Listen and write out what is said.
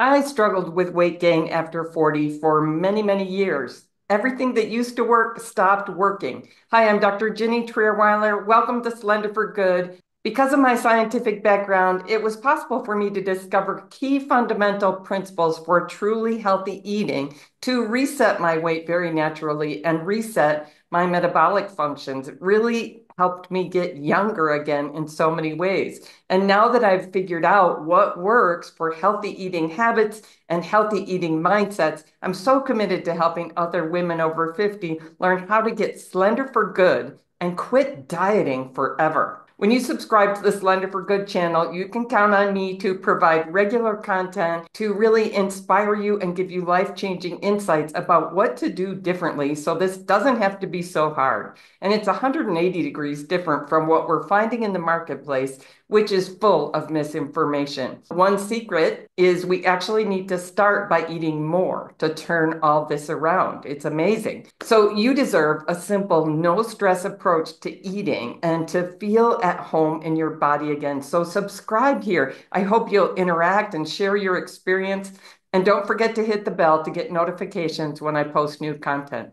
I struggled with weight gain after 40 for many, many years. Everything that used to work stopped working. Hi, I'm Dr. Ginny Trierweiler. Welcome to Slender for Good. Because of my scientific background, it was possible for me to discover key fundamental principles for truly healthy eating to reset my weight very naturally and reset my metabolic functions. It really helped me get younger again in so many ways. And now that I've figured out what works for healthy eating habits and healthy eating mindsets, I'm so committed to helping other women over 50 learn how to get slender for good and quit dieting forever. When you subscribe to this Slender for Good channel, you can count on me to provide regular content to really inspire you and give you life changing insights about what to do differently so this doesn't have to be so hard. And it's 180 degrees different from what we're finding in the marketplace which is full of misinformation. One secret is we actually need to start by eating more to turn all this around. It's amazing. So, you deserve a simple, no stress approach to eating and to feel at home in your body again. So, subscribe here. I hope you'll interact and share your experience. And don't forget to hit the bell to get notifications when I post new content.